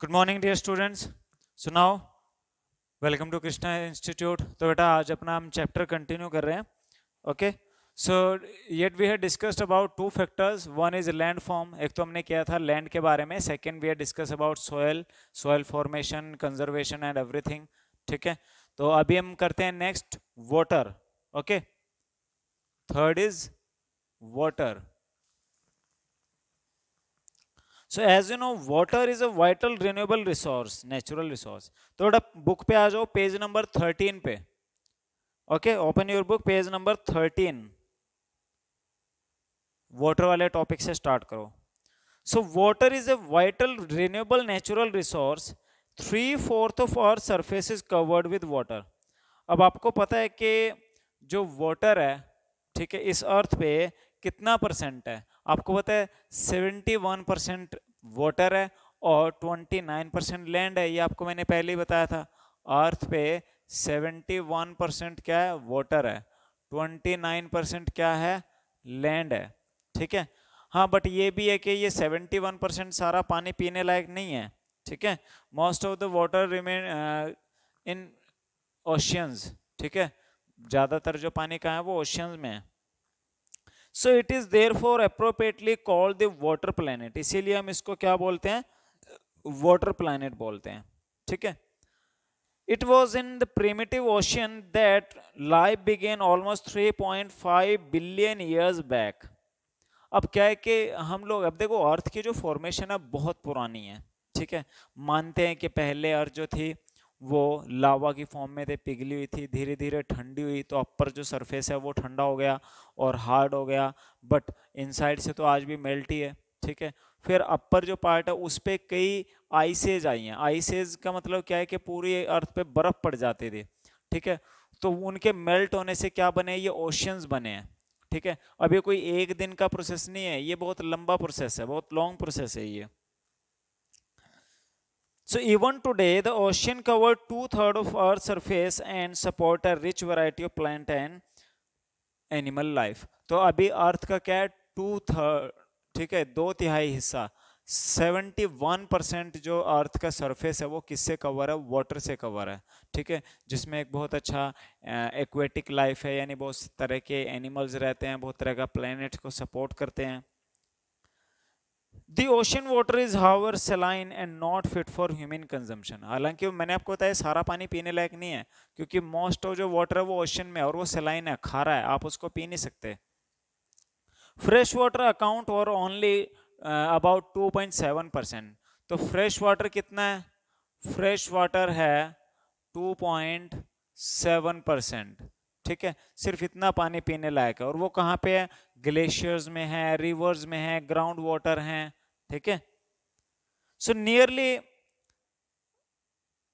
Good morning dear students सुनाओ welcome to Krishna institute तो बेटा, आज अपना हम चैप्टर कंटिन्यू कर रहे हैं okay so yet we have discussed about two factors one is land form एक तो हमने किया था लैंड के बारे में. Second we have discuss about soil soil formation conservation and everything ठीक है? तो अभी हम करते हैं next water okay third is water so as you know water is a vital renewable resource natural resource तो बेटा बुक पे आ जाओ पेज नंबर थर्टीन पे. Okay open your book page number thirteen water वाले टॉपिक से start करो. So water is a vital renewable natural resource three fourth of our surface is covered with water अब आपको पता है कि जो वाटर है, ठीक है, इस अर्थ पे कितना परसेंट है? आपको पता है 71 परसेंट वाटर है और 29 परसेंट लैंड है। ये आपको मैंने पहले ही बताया था अर्थ पे 71 परसेंट क्या है? वाटर है। 29 परसेंट क्या है? लैंड है। ठीक है? हाँ बट ये भी है कि ये 71 परसेंट सारा पानी पीने लायक नहीं है। ठीक है? Most of the water remain in oceans ठीक है? ज़्यादातर जो पानी का है, वो ओशियंस में है। So it is therefore appropriately called the water planet इसीलिए हम इसको क्या बोलते हैं? वाटर प्लैनेट बोलते हैं। ठीक है? In the primitive ocean that life began almost 3.5 billion years back अब क्या है कि हम लोग, अब देखो अर्थ की जो फॉर्मेशन है, बहुत पुरानी है। ठीक है? मानते हैं कि पहले अर्थ जो थी वो लावा की फॉर्म में थे, पिघली हुई थी धीरे धीरे ठंडी हुई तो अपर जो सरफेस है वो ठंडा हो गया और हार्ड हो गया। बट इनसाइड से तो आज भी मेल्ट ही है ठीक है? फिर अपर जो पार्ट है, उस पर कई आइसेज आई हैं। आइसेज का मतलब क्या है कि पूरी अर्थ पे बर्फ़ पड़ जाती थी, ठीक है? तो उनके मेल्ट होने से क्या बने? ये ओशियंस बने हैं, ठीक है? ये कोई एक दिन का प्रोसेस नहीं है, ये बहुत लंबा प्रोसेस है, बहुत लॉन्ग प्रोसेस है ये। So even today, the ocean covered two-thirds of Earth's surface and support a rich variety of plant and animal life. तो अभी अर्थ का क्या है? टू थर्ड ठीक है? दो तिहाई हिस्सा। 71 परसेंट जो अर्थ का सरफेस है वो किससे कवर है? वाटर से कवर है ठीक है? जिसमें एक बहुत अच्छा एक्वेटिक लाइफ है यानी बहुत तरह के एनिमल्स रहते हैं बहुत तरह का प्लेनेट को सपोर्ट करते हैं। The ocean water is however saline and not fit for human consumption हालाँकि मैंने आपको बताया, सारा पानी पीने लायक नहीं है, क्योंकि मोस्ट ऑफ़ जो वाटर है वो ओशन में और वो सेलाइन है, खारा है, आप उसको पी नहीं सकते। फ्रेश वाटर अकाउंट और ओनली अबाउट 2.7 परसेंट तो फ्रेश वाटर कितना है? फ्रेश वाटर है 2.7 परसेंट ठीक है? सिर्फ़ इतना पानी पीने लायक है। और वो कहाँ पे है? ग्लेशियर्स में है रिवर्स में है ग्राउंड वाटर है, ठीक है? So nearly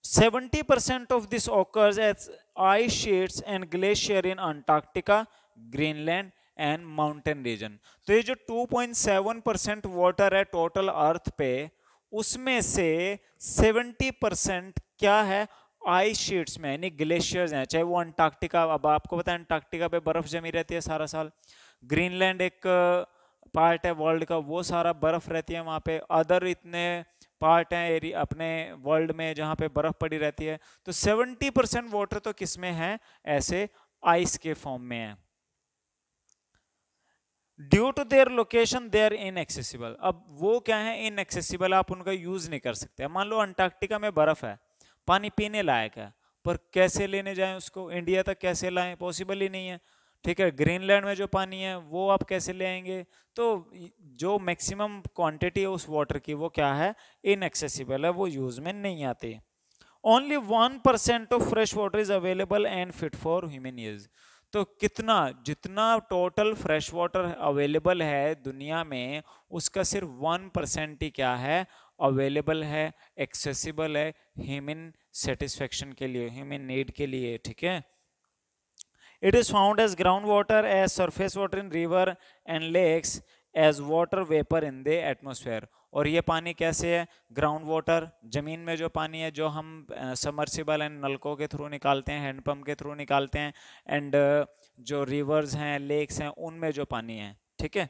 70 percent of this occurs as ice sheets and glacier in Antarctica Greenland and mountain region तो ये जो 2.7 परसेंट वाटर है टोटल अर्थ पे, उसमें से 70 परसेंट क्या है? आइस शीट्स में, यानी ग्लेशियर्स हैं, चाहे वो अंटार्कटिका अब आपको पता है अंटार्कटिका पे बर्फ़ जमी रहती है सारा साल। ग्रीनलैंड एक पार्ट है वर्ल्ड का, वो सारा बर्फ़ रहती है वहाँ पे। अदर इतने पार्ट हैं एरिया अपने वर्ल्ड में जहाँ पे बर्फ़ पड़ी रहती है। तो 70 परसेंट वाटर तो किसमें है? ऐसे आइस के फॉर्म में है। Due to their location they are inaccessible अब वो क्या है? इनएक्सेसिबल आप उनका यूज़ नहीं कर सकते। मान लो अंटार्कटिका में बर्फ़ है, पानी पीने लायक है, पर कैसे लेने जाएँ उसको? इंडिया तक कैसे लाएँ? पॉसिबल ही नहीं है। ठीक है, ग्रीनलैंड में जो पानी है, वो आप कैसे ले आएँगे? तो जो मैक्सिमम क्वांटिटी है उस वाटर की, वो क्या है? इनएक्सेसिबल है, वो यूज़ में नहीं आती। Only one percent of fresh water is available and fit for human use तो कितना, जितना टोटल फ्रेश वाटर अवेलेबल है दुनिया में, उसका सिर्फ़ वन परसेंट ही क्या है? अवेलेबल है एक्सेसिबल है ह्यूमन सेटिस्फेक्शन के लिए ह्यूमन नीड के लिए, ठीक है? It is found as ground water as surface water in river and lakes as water vapour in the atmosphere और ये पानी कैसे है? ग्राउंड वाटर ज़मीन में जो पानी है, जो हम समरसिबल एंड नलकों के थ्रू निकालते हैं हैंडपम्प के थ्रू निकालते हैं एंड जो रिवर्स हैं लेक्स हैं, उनमें जो पानी है, ठीक है?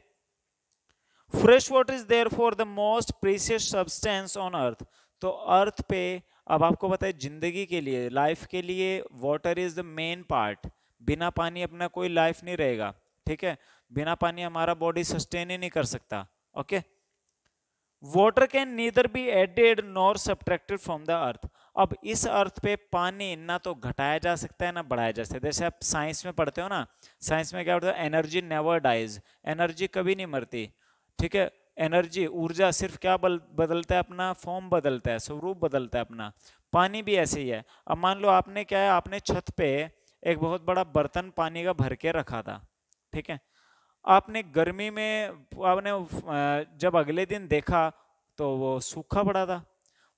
Fresh water is therefore the most precious substance on earth तो अर्थ पे, अब आपको पता है, ज़िंदगी के लिए लाइफ के लिए water is the main part बिना पानी अपना कोई लाइफ नहीं रहेगा ठीक है? बिना पानी हमारा बॉडी सस्टेन ही नहीं कर सकता okay water can neither be added nor subtracted from the earth अब इस अर्थ पे पानी ना तो घटाया जा सकता है ना बढ़ाया जा सकता है। जैसे आप साइंस में पढ़ते हो ना साइंस में क्या होता है? एनर्जी नेवर डाइज एनर्जी कभी नहीं मरती ठीक है? एनर्जी ऊर्जा सिर्फ़ क्या बल, बदलता है अपना? फॉर्म बदलता है स्वरूप बदलता है अपना। पानी भी ऐसे ही है। अब मान लो आपने क्या है? आपने छत पे एक बहुत बड़ा बर्तन पानी का भर के रखा था, ठीक है? आपने गर्मी में, आपने जब अगले दिन देखा तो वो सूखा पड़ा था।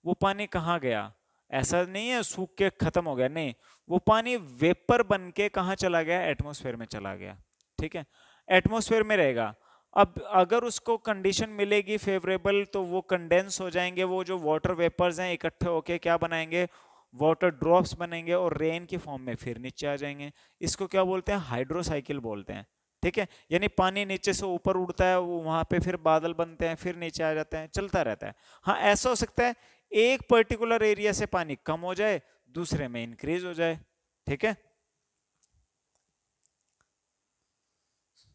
वो पानी कहाँ गया? ऐसा नहीं है सूख के खत्म हो गया, नहीं। वो पानी वेपर बन के कहाँ चला गया? एटमोसफेयर में चला गया, ठीक है? एटमोसफेयर में रहेगा। अब अगर उसको कंडीशन मिलेगी फेवरेबल तो वो कंडेंस हो जाएँगे, वो जो वाटर वेपर्स हैं इकट्ठे होके क्या बनाएँगे? वाटर ड्रॉप्स बनेंगे और रेन के फॉर्म में फिर नीचे आ जाएँगे। इसको क्या बोलते हैं? हाइड्रोसाइकिल बोलते हैं। ठीक है? यानी पानी नीचे से ऊपर उड़ता है, वो वहाँ पे फिर बादल बनते हैं, फिर नीचे आ जाते हैं, चलता रहता है। हाँ ऐसा हो सकता है एक पर्टिकुलर एरिया से पानी कम हो जाए, दूसरे में इंक्रीज हो जाए। ठीक है?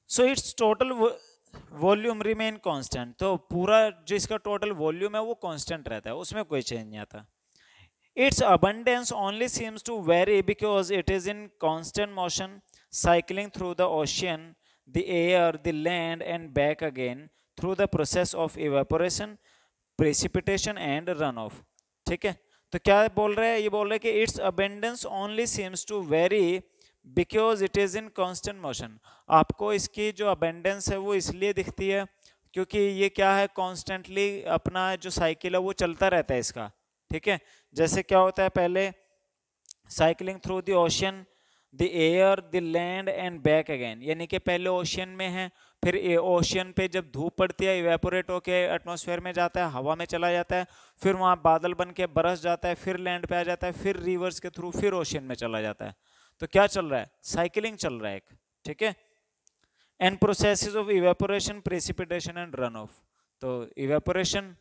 So its total volume remain constant तो पूरा जो इसका टोटल वॉल्यूम है, वो कांस्टेंट रहता है, उसमें कोई चेंज नहीं आता। Its abundance only seems to vary because it is in constant motion cycling through the ocean the air the land and back again through the process of evaporation precipitation and runoff ठीक है तो क्या बोल रहे हैं ये बोल रहे हैं कि its abundance only seems to vary because it is in constant motion आपको इसकी जो अबेंडेंस है वो इसलिए दिखती है क्योंकि ये क्या है कॉन्स्टेंटली अपना जो साइकिल है वो चलता रहता है इसका ठीक है? जैसे क्या होता है पहले cycling through the ocean the air the land and back again यानी कि पहले ओशियन में है, फिर ओशियन पे जब धूप पड़ती है इवेपोरेट होके एटमॉस्फेयर में जाता है, हवा में चला जाता है, फिर वहाँ बादल बन के बरस जाता है, फिर लैंड पे आ जाता है, फिर रिवर्स के थ्रू फिर ओशियन में चला जाता है। तो क्या चल रहा है? साइकिलिंग चल रहा है एक, ठीक है? And process of evaporation precipitation and run off तो इवेपोरेशन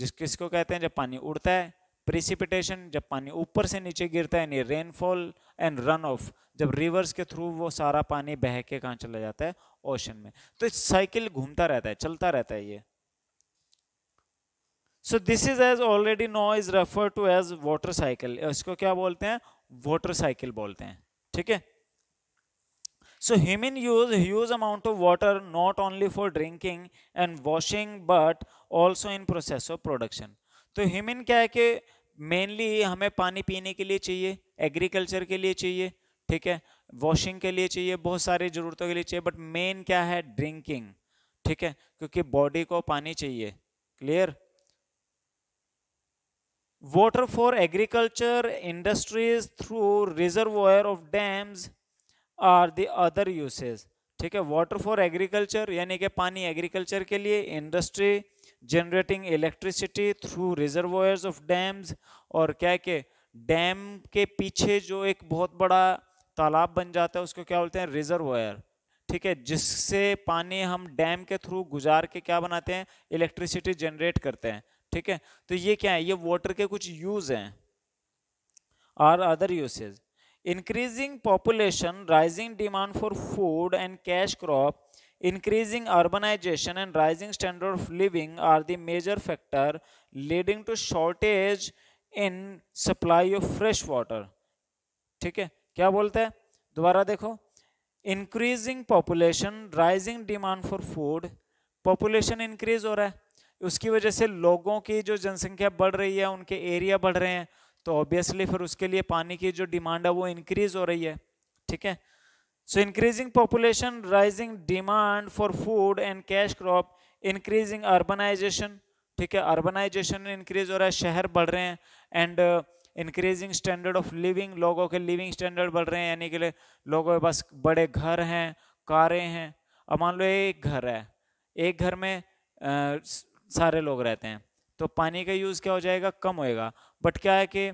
जिस किसको कहते हैं, जब पानी उड़ता है प्रिसिपिटेशन जब पानी ऊपर से नीचे गिरता है, यानी रेनफॉल एंड रन ऑफ़ जब रिवर्स के थ्रू वो सारा पानी बह के कहाँ चला जाता है ओशन में। तो साइकिल घूमता रहता है, चलता रहता है ये। So this is as already know is refer to as water cycle इसको क्या बोलते हैं? वाटर साइकिल बोलते हैं। ठीक है? So human use huge amount of water not only for drinking and washing but also in process of production. तो human क्या है कि मेनली हमें पानी पीने के लिए चाहिए एग्रीकल्चर के लिए चाहिए ठीक है वॉशिंग के लिए चाहिए बहुत सारी ज़रूरतों के लिए चाहिए बट मेन क्या है ड्रिंकिंग ठीक है क्योंकि बॉडी को पानी चाहिए clear water for agriculture industries through reservoir of dams are the other usage ठीक है वाटर फॉर एग्रीकल्चर यानी कि पानी एग्रीकल्चर के लिए industry generating electricity through reservoirs of dams और क्या के डैम के पीछे जो एक बहुत बड़ा तालाब बन जाता है, उसको क्या बोलते हैं? रिजर्वोयर ठीक है, जिससे पानी हम डैम के थ्रू गुजार के क्या बनाते हैं? इलेक्ट्रिसिटी जनरेट करते हैं। ठीक है तो ये क्या है? ये वाटर के कुछ यूज़ हैं। और other usage increasing population rising demand for food and cash crop increasing urbanization and rising standard of living are the major factor leading to shortage in supply of fresh water. ठीक है? क्या बोलता है? दोबारा देखो। Increasing population rising demand for food population increase हो रहा है। उसकी वजह से लोगों की जो जनसंख्या बढ़ रही है, उनके एरिया बढ़ रहे हैं। तो ऑब्वियसली फिर उसके लिए पानी की जो डिमांड है वो इंक्रीज हो रही है ठीक है? So increasing population rising demand for food and cash crop increasing urbanization ठीक है? अर्बनाइजेशन इंक्रीज हो रहा है शहर बढ़ रहे हैं and increasing standard of living लोगों के लिविंग स्टैंडर्ड बढ़ रहे हैं यानी कि लोगों के पास बड़े घर हैं कारें हैं। अब मान लो एक घर है एक घर में आ, सारे लोग रहते हैं तो पानी का यूज़ क्या हो जाएगा? कम होएगा। बट क्या है कि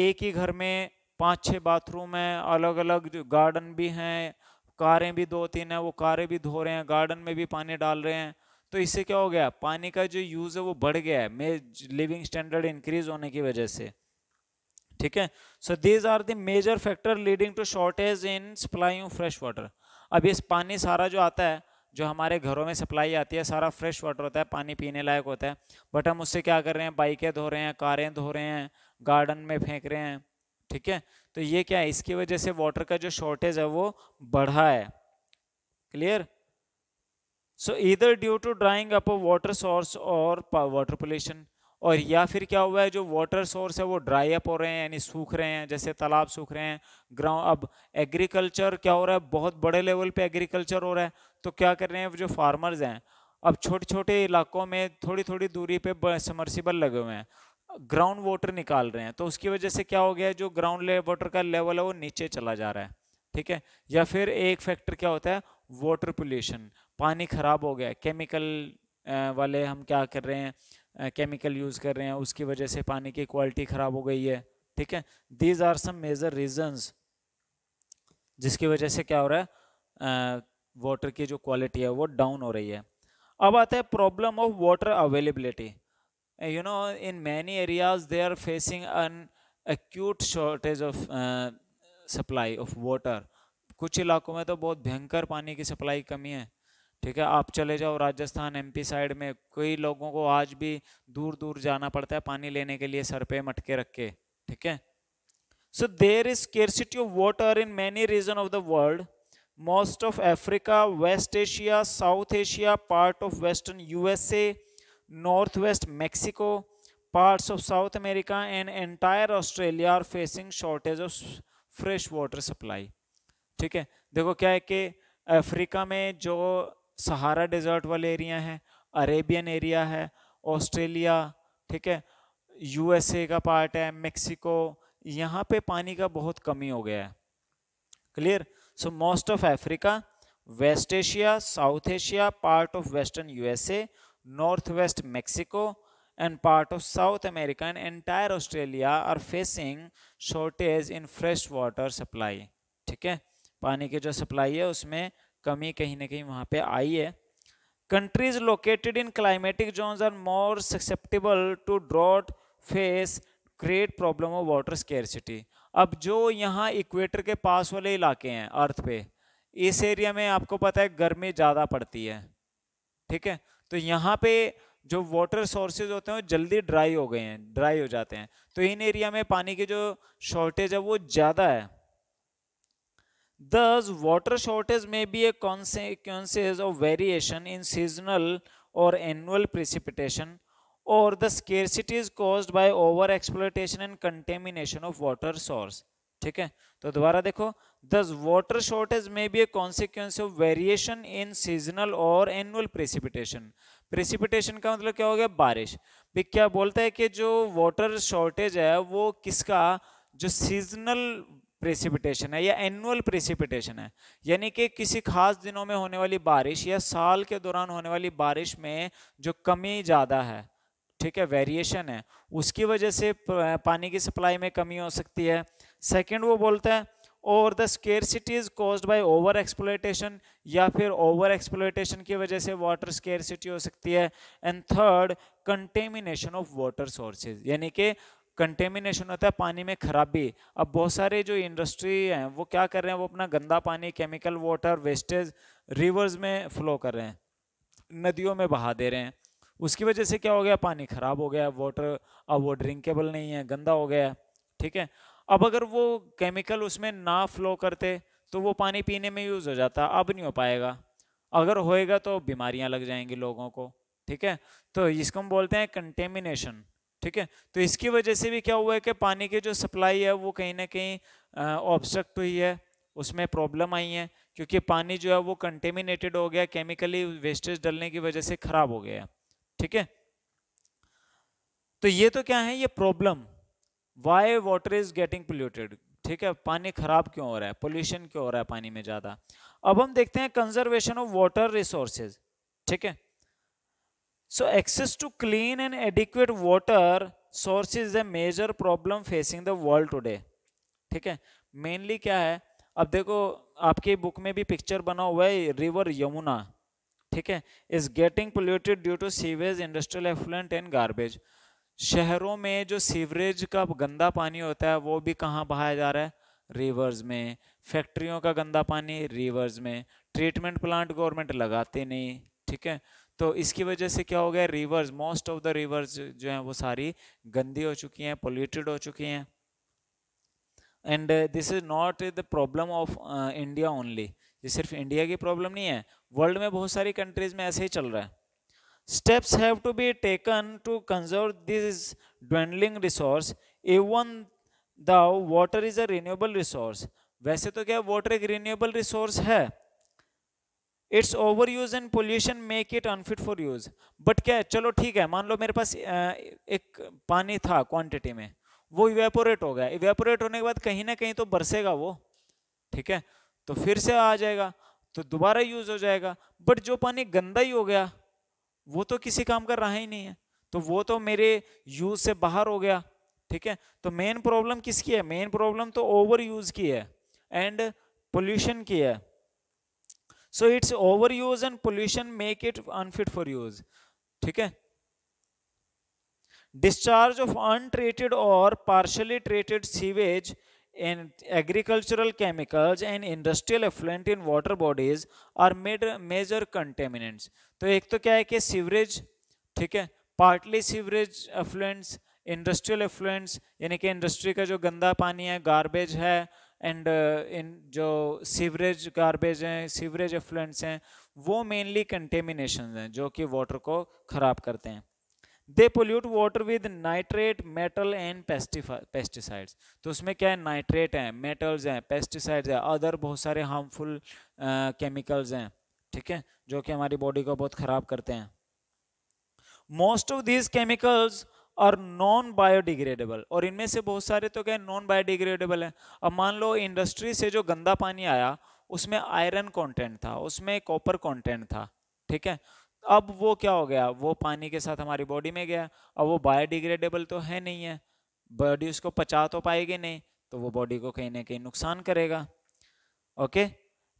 एक ही घर में पाँच छः बाथरूम हैं अलग अलग गार्डन भी हैं, कारें भी दो तीन हैं, वो कारें भी धो रहे हैं, गार्डन में भी पानी डाल रहे हैं। तो इससे क्या हो गया, पानी का जो यूज़ है वो बढ़ गया है लिविंग स्टैंडर्ड इंक्रीज होने की वजह से। ठीक है? So these are the major factor leading to shortage in supply of fresh water अब इस पानी सारा जो आता है जो हमारे घरों में सप्लाई आती है, सारा फ्रेश वाटर होता है, पानी पीने लायक होता है। बट हम उससे क्या कर रहे हैं, बाइकें धो रहे हैं, कारें धो रहे हैं, गार्डन में फेंक रहे हैं, ठीक है? तो ये क्या है, इसकी वजह से वाटर का जो शॉर्टेज है, वो बढ़ा है। क्लियर? सो इधर due to drying up water source और वाटर पोल्यूशन और या फिर क्या हुआ है, जो वाटर सोर्स है, वो ड्राई अप हो रहे हैं, यानी सूख रहे हैं, जैसे तालाब सूख रहे हैं ग्राउंड अब एग्रीकल्चर क्या हो रहा है, बहुत बड़े लेवल पे एग्रीकल्चर हो रहा है तो क्या कर रहे हैं जो फार्मर्स हैं, अब छोटे छोटे इलाकों में थोड़ी थोड़ी दूरी पे समर्सिबल लगे हुए हैं। ग्राउंड वाटर निकाल रहे हैं तो उसकी वजह से क्या हो गया जो ग्राउंड वाटर का लेवल है, वो नीचे चला जा रहा है, ठीक है? या फिर एक फैक्टर क्या होता है वाटर पोल्यूशन पानी खराब हो गया केमिकल वाले हम क्या कर रहे हैं केमिकल यूज़ कर रहे हैं, उसकी वजह से पानी की क्वालिटी ख़राब हो गई है, ठीक है? These are some major reasons जिसकी वजह से क्या हो रहा है वाटर की जो क्वालिटी है, वो डाउन हो रही है। अब आता है problem of water availability you know in many areas they are facing an acute shortage of supply of water. कुछ इलाकों में तो बहुत भयंकर पानी की सप्लाई कमी है। ठीक है, आप चले जाओ राजस्थान एमपी साइड में, कई लोगों को आज भी दूर दूर जाना पड़ता है पानी लेने के लिए सर पे मटके रख के। ठीक है? So there is scarcity of water in many region of the world of Africa West Asia South Asia part of western USA north west Mexico parts of South America and entire Australia are facing shortage of fresh water supply ठीक है? देखो क्या है कि Africa में जो Sahara desert वाले area हैं अरेबियन एरिया है ऑस्ट्रेलिया ठीक है? यूएसए का पार्ट है मेक्सिको यहाँ पे पानी का बहुत कमी हो गया है। Clear most of Africa West Asia South Asia part of western USA north west Mexico and part of South America and entire Australia are facing shortage in fresh water supply ठीक है? पानी की जो सप्लाई है, उसमें कमी कहीं ना कहीं वहाँ पे आई है। Countries located in climatic zones are more susceptible to drought face great problem of water scarcity अब जो यहाँ इक्वेटर के पास वाले इलाके हैं अर्थ पे इस एरिया में आपको पता है गर्मी ज़्यादा पड़ती है ठीक है? तो यहाँ पे जो वाटर सोर्सेज होते हैं वो जल्दी ड्राई हो गए हैं ड्राई हो जाते हैं। तो इन एरिया में पानी की जो शॉर्टेज है वो ज़्यादा है। Thus, water shortage may be a consequence of variation in seasonal or annual precipitation or the scarcity is caused by over exploitation and contamination of water source. ठीक है? तो दोबारा देखो this water shortage may be a consequence of variation in seasonal और annual precipitation precipitation का मतलब क्या हो गया? बारिश। भी क्या बोलता है कि जो वाटर शॉर्टेज है, वो किसका? जो सीजनल प्रेसिपिटेशन है या एनुअल प्रेसिपिटेशन है। यानी कि किसी खास दिनों में होने वाली बारिश या साल के दौरान होने वाली बारिश में जो कमी ज़्यादा है। ठीक है वेरिएशन है। उसकी वजह से पानी की सप्लाई में कमी हो सकती है। सेकंड वो बोलता है, और the scarcity is caused by over exploitation या फिर ओवर एक्सप्लोइटेशन की वजह से वाटर स्केरसिटी हो सकती है। And third contamination of water sources यानी कि कंटेमिनेशन होता है पानी में खराबी। अब बहुत सारे जो इंडस्ट्री हैं, वो क्या कर रहे हैं? वो अपना गंदा पानी केमिकल वाटर वेस्टेज रिवर्स में फ्लो कर रहे हैं। नदियों में बहा दे रहे हैं। उसकी वजह से क्या हो गया? पानी खराब हो गया वाटर अब वो ड्रिंकेबल नहीं है, गंदा हो गया, ठीक है? अब अगर वो केमिकल उसमें ना फ्लो करते तो वो पानी पीने में यूज़ हो जाता, अब नहीं हो पाएगा। अगर होएगा तो बीमारियाँ लग जाएँगी लोगों को, ठीक है? तो इसको हम बोलते हैं कंटेमिनेशन ठीक है? तो इसकी वजह से भी क्या हुआ है कि पानी की जो सप्लाई है, वो कहीं ना कहीं ऑब्स्ट्रक्ट हुई है, उसमें प्रॉब्लम आई है, क्योंकि पानी जो है वो कंटेमिनेटेड हो गया केमिकली वेस्टेज डलने की वजह से खराब हो गया ठीक है? तो ये तो क्या है? ये problem why water is getting polluted ठीक है? पानी खराब क्यों हो रहा है? पोल्यूशन क्यों हो रहा है पानी में ज़्यादा? अब हम देखते हैं कंजर्वेशन ऑफ़ वाटर रिसोर्सेज ठीक है? So access to clean and adequate water source is a major problem facing the world today. ठीक है? मेनली क्या है? अब देखो, आपके बुक में भी पिक्चर बना हुआ है रिवर यमुना. ठीक है is getting polluted due to sewage industrial effluent and garbage शहरों में जो सीवरेज का गंदा पानी होता है, वो भी कहाँ बहाया जा रहा है? रिवर्स में। फैक्ट्रियों का गंदा पानी रिवर्स में। ट्रीटमेंट प्लांट गवर्नमेंट लगाते नहीं। ठीक है? तो इसकी वजह से क्या हो गया? Rivers most of the rivers जो है, वो सारी गंदी हो चुकी हैं पोल्यूटेड हो चुकी हैं। And this is not the problem of India only ये सिर्फ़ इंडिया की प्रॉब्लम नहीं है वर्ल्ड में बहुत सारी कंट्रीज़ में ऐसे ही चल रहा है। Steps have to be taken to conserve this dwindling resource. Even though water is a renewable resource. वैसे तो क्या वाटर एक रिन्यूएबल रिसोर्स है? Its over use and pollution make it unfit for use but क्या है? चलो ठीक है, मान लो मेरे पास एक पानी था क्वांटिटी में, वो इवेपोरेट हो गया। इवेपोरेट होने के बाद कहीं ना कहीं तो बरसेगा वो, ठीक है? तो फिर से आ जाएगा तो दोबारा यूज़ हो जाएगा। बट जो पानी गंदा ही हो गया, वो तो किसी काम का रहा ही नहीं है। तो वो तो मेरे यूज़ से बाहर हो गया, ठीक है? तो मेन प्रॉब्लम किसकी है? मेन प्रॉब्लम तो ओवर यूज़ की है एंड पोल्यूशन की है। So its over use and pollution make it unfit for use ठीक है? डिस्चार्ज ऑफ़ अनट्रीटेड और partially treated sewage in agricultural chemicals and industrial effluent in water bodies are major contaminants. तो एक तो क्या है कि सीवरेज ठीक है? Partly sewerage effluents industrial effluents यानी कि इंडस्ट्री का जो गंदा पानी है गार्बेज है एंड इन uh, जो सीवरेज गार्बेज हैं सीवरेज एफ्लुएंट्स हैं वो मेनली कंटेमिनेशन हैं जो कि वाटर को खराब करते हैं। They pollute water with nitrate metal and pesticides तो उसमें क्या है? नाइट्रेट है मेटल्स हैं पेस्टिसाइड्स है अदर बहुत सारे हार्मफुल केमिकल्स हैं, ठीक है? जो कि हमारी बॉडी को बहुत ख़राब करते हैं। मोस्ट ऑफ़ दीज केमिकल्स और नॉन बायोडिग्रेडेबल और इनमें से बहुत सारे तो क्या है? नॉन बायोडिग्रेडेबल है। अब मान लो इंडस्ट्री से जो गंदा पानी आया, उसमें आयरन कंटेंट था, उसमें कॉपर कंटेंट था, ठीक है? अब वो क्या हो गया? वो पानी के साथ हमारी बॉडी में गया। अब वो बायोडिग्रेडेबल तो है नहीं है। बॉडी उसको पचा तो पाएगी नहीं तो वो बॉडी को कहीं ना कहीं नुकसान करेगा। Okay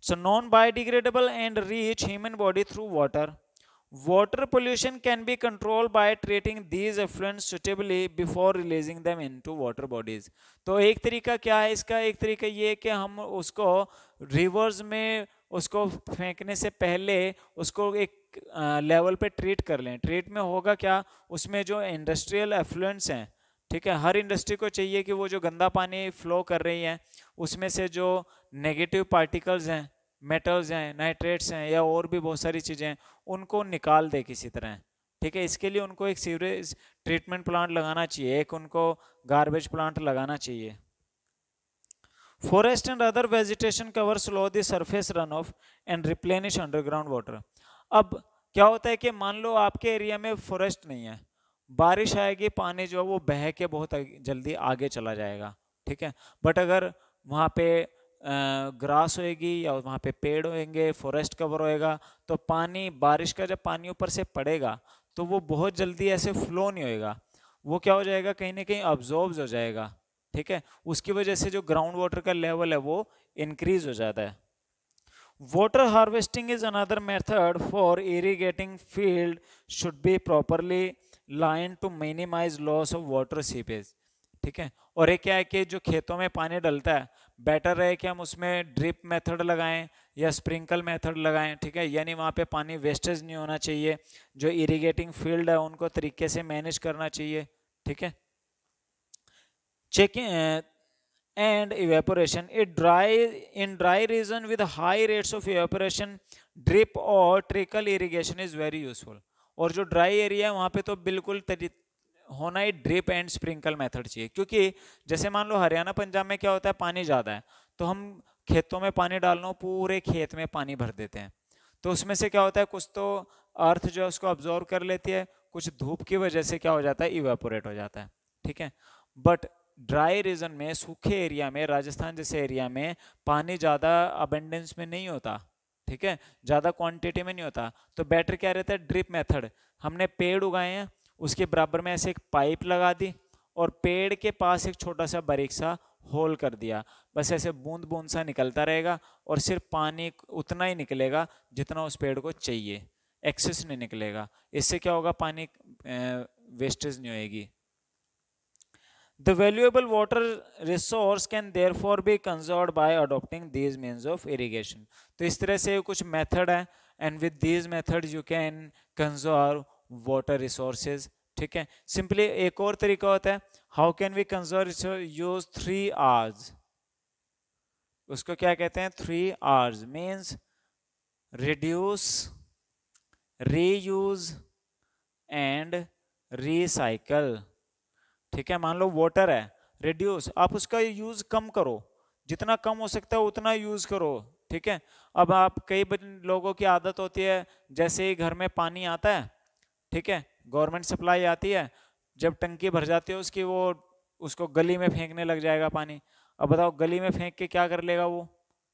so non biodegradable and reach human body through water water pollution can be controlled by treating these effluents suitably before releasing them into water bodies. तो एक तरीका क्या है इसका? एक तरीका ये है कि हम उसको रिवर्स में उसको फेंकने से पहले उसको एक लेवल पे ट्रीट कर लें। ट्रीट में होगा क्या? उसमें जो इंडस्ट्रियल एफ्लुएंस हैं, ठीक है? हर इंडस्ट्री को चाहिए कि वो जो गंदा पानी फ्लो कर रही है, उसमें से जो नेगेटिव पार्टिकल्स हैं मेटल्स हैं नाइट्रेट्स हैं या और भी बहुत सारी चीज़ें हैं, उनको निकाल दे किसी तरह, ठीक है? इसके लिए उनको एक सीवरेज ट्रीटमेंट प्लांट लगाना चाहिए। एक उनको गार्बेज प्लांट लगाना चाहिए। Forest and other vegetation cover slow the surface runoff and replenish underground water. अब क्या होता है कि मान लो आपके एरिया में फॉरेस्ट नहीं है। बारिश आएगी, पानी जो है वो बह के बहुत जल्दी आगे चला जाएगा, ठीक है? बट अगर वहाँ पे ग्रास होएगी या वहाँ पे पेड़ होएँगे फॉरेस्ट कवर होएगा तो पानी, बारिश का जब पानी ऊपर से पड़ेगा तो वो बहुत जल्दी ऐसे फ्लो नहीं होएगा। वो क्या हो जाएगा, कहीं ना कहीं अब्जॉर्ब हो जाएगा। ठीक है? उसकी वजह से जो ग्राउंड वाटर का लेवल है वो इंक्रीज हो जाता है। Water harvesting is another method for irrigating field should be properly line to minimize loss of water seepage ठीक है? और एक क्या है कि जो खेतों में पानी डलता है बेटर है कि हम उसमें ड्रिप मेथड लगाएँ या स्प्रिंकल मेथड लगाएँ, ठीक है? यानी वहाँ पे पानी वेस्टेज नहीं होना चाहिए। जो इरिगेटिंग फ़ील्ड है, उनको तरीके से मैनेज करना चाहिए। ठीक है? Checking and evaporation. It dry, in dry region with high rates of evaporation, drip or trickle irrigation is very useful. और जो ड्राई एरिया है, वहाँ पे तो बिल्कुल होना ही ड्रिप एंड स्प्रिंकल मेथड चाहिए। क्योंकि जैसे मान लो हरियाणा, पंजाब में क्या होता है, पानी ज़्यादा है तो हम खेतों में पानी डालना पूरे खेत में पानी भर देते हैं। तो उसमें से क्या होता है, कुछ तो अर्थ जो है, उसको ऑब्जॉर्व कर लेती है, कुछ धूप की वजह से क्या हो जाता है इवेपोरेट हो जाता है। ठीक है? बट ड्राई रीजन में, सूखे एरिया में, राजस्थान जैसे एरिया में पानी ज़्यादा अबेंडेंस में नहीं होता, ठीक है? ज़्यादा क्वांटिटी में नहीं होता। तो बेटर क्या रहता है? ड्रिप मेथड हमने पेड़ उगाए हैं, उसके बराबर में ऐसे एक पाइप लगा दी और पेड़ के पास एक छोटा सा बारीक सा होल कर दिया। बस ऐसे बूंद बूंद सा निकलता रहेगा और सिर्फ़ पानी उतना ही निकलेगा जितना उस पेड़ को चाहिए। एक्सेस नहीं निकलेगा। इससे क्या होगा? पानी वेस्टेज नहीं होएगी। The valuable water resource can therefore be conserved by adopting these means of irrigation. तो इस तरह से कुछ मेथड है and with these methods you can conserve water resources. ठीक है सिंपली एक और तरीका होता है how can we conserve use three R's उसको क्या कहते हैं three R's means reduce reuse and recycle ठीक है, मान लो वाटर है रिड्यूस आप उसका यूज़ कम करो। जितना कम हो सकता है, उतना यूज़ करो, ठीक है? अब आप कई लोगों की आदत होती है, जैसे ही घर में पानी आता है, ठीक है गवर्नमेंट सप्लाई आती है, जब टंकी भर जाती है उसकी, वो, उसको गली में फेंकने लग जाएगा पानी। अब बताओ, गली में फेंक के क्या कर लेगा वो?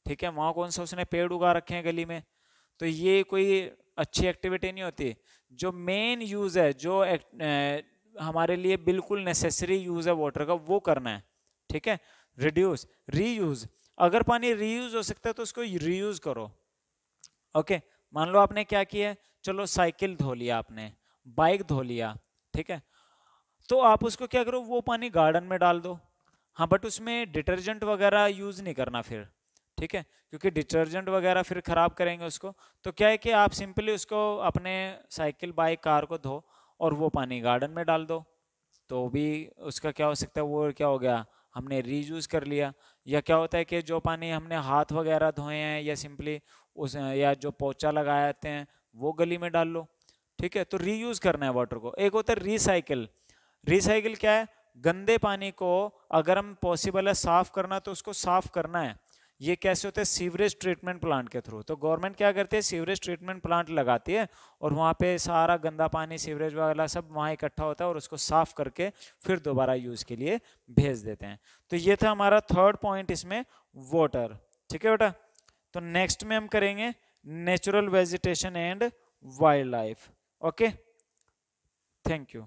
ठीक है, वहाँ कौन सा उसने पेड़ उगा रखे हैं गली में? तो ये कोई अच्छी एक्टिविटी नहीं होती। जो मेन यूज़ है, जो हमारे लिए बिल्कुल नेसेसरी यूज़ है वाटर का, वो करना है, ठीक है? रिड्यूस रीयूज अगर पानी रीयूज हो सकता है तो उसको रीयूज करो। ओके मान लो आपने क्या किया चलो साइकिल धो लिया आपने बाइक धो लिया, ठीक है? तो आप उसको क्या करो? वो पानी गार्डन में डाल दो। हाँ बट उसमें डिटर्जेंट वगैरह यूज़ नहीं करना फिर, ठीक है? क्योंकि डिटर्जेंट वगैरह फिर खराब करेंगे उसको। तो क्या है कि आप सिंपली उसको अपने साइकिल बाइक कार को धो और वो पानी गार्डन में डाल दो। तो भी उसका क्या हो सकता है, वो क्या हो गया, हमने रीयूज कर लिया। या क्या होता है कि जो पानी हमने हाथ वगैरह धोए हैं या सिंपली उस, या जो पोचा लगाए जाते हैं, वो गली में डाल लो। ठीक है तो रीयूज करना है वाटर को। एक होता है रिसाइकिल रिसाइकिल क्या है? गंदे पानी को अगर हम पॉसिबल है साफ़ करना तो उसको साफ़ करना है। ये कैसे होते हैं? सीवरेज ट्रीटमेंट प्लांट के थ्रू। तो गवर्नमेंट क्या करती है? सीवरेज ट्रीटमेंट प्लांट लगाती है और वहाँ पे सारा गंदा पानी, सीवरेज वगैरह सब वहाँ इकट्ठा होता है और उसको साफ़ करके फिर दोबारा यूज़ के लिए भेज देते हैं। तो ये था हमारा थर्ड पॉइंट इसमें, वाटर। ठीक है बेटा? तो नेक्स्ट में हम करेंगे natural vegetation and wildlife okay? Thank you.